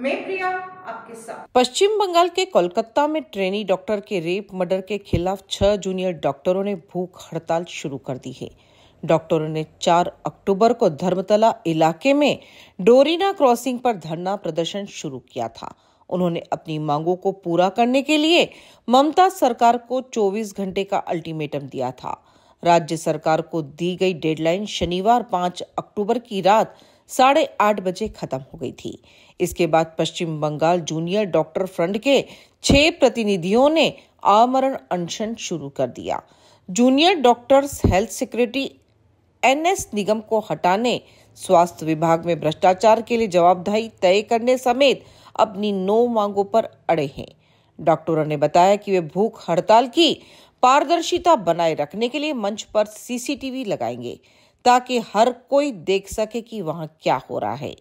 मैं प्रिया, आपके साथ। पश्चिम बंगाल के कोलकाता में ट्रेनी डॉक्टर के रेप मर्डर के खिलाफ छह जूनियर डॉक्टरों ने भूख हड़ताल शुरू कर दी है। डॉक्टरों ने 4 अक्टूबर को धर्मतला इलाके में डोरीना क्रॉसिंग पर धरना प्रदर्शन शुरू किया था। उन्होंने अपनी मांगों को पूरा करने के लिए ममता सरकार को 24 घंटे का अल्टीमेटम दिया था। राज्य सरकार को दी गई डेडलाइन शनिवार 5 अक्टूबर की रात साढ़े आठ बजे खत्म हो गई थी। इसके बाद पश्चिम बंगाल जूनियर डॉक्टर फ्रंट के छह प्रतिनिधियों ने आमरण अनशन शुरू कर दिया। Junior doctors health security NS Nigam को हटाने, स्वास्थ्य विभाग में भ्रष्टाचार के लिए जवाबदाही तय करने समेत अपनी नौ मांगों पर अड़े हैं। डॉक्टरों ने बताया कि वे भूख हड़ताल की पारदर्शिता बनाए रखने के लिए मंच पर सीसीटीवी लगाएँगे, ताकि हर कोई देख सके कि वहाँ क्या हो रहा है।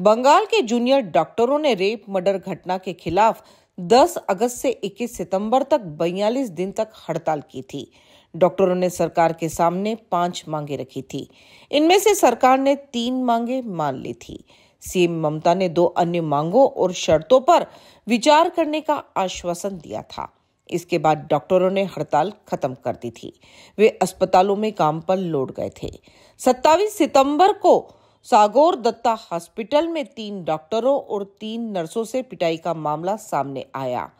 बंगाल के जूनियर डॉक्टरों ने रेप मर्डर घटना के खिलाफ 10 अगस्त से 21 सितंबर तक 42 दिन तक हड़ताल की थी। डॉक्टरों ने सरकार के सामने पाँच मांगे रखी थी। इनमें से सरकार ने तीन मांगे मान ली थी। सीएम ममता ने दो अन्य मांगों और शर्तों पर विचार करने का आश्वासन दिया था। इसके बाद डॉक्टरों ने हड़ताल खत्म कर दी थी। वे अस्पतालों में काम पर लौट गए थे। 27 सितंबर को सागौर दत्ता हॉस्पिटल में तीन डॉक्टरों और तीन नर्सों से पिटाई का मामला सामने आया,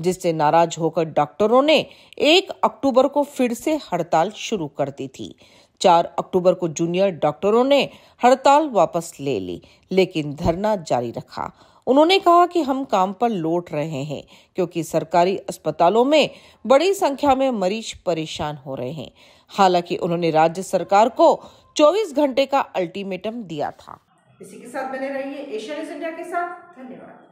जिससे नाराज़ होकर डॉक्टरों ने 1 अक्टूबर को फिर से हड़ताल शुरू कर दी थी। 4 अक्टूबर को जूनियर डॉक्टरों ने हड़ताल वापस ले ली, लेकिन धरना जारी रखा। उन्होंने कहा कि हम काम पर लौट रहे हैं, क्योंकि सरकारी अस्पतालों में बड़ी संख्या में मरीज़ परेशान हो रहे हैं। हालाँकि उन्होंने राज्य सरकार को 24 घंटे का अल्टीमेटम दिया था। इसी के साथ बने रहिए एशिया इंडिया के साथ। धन्यवाद।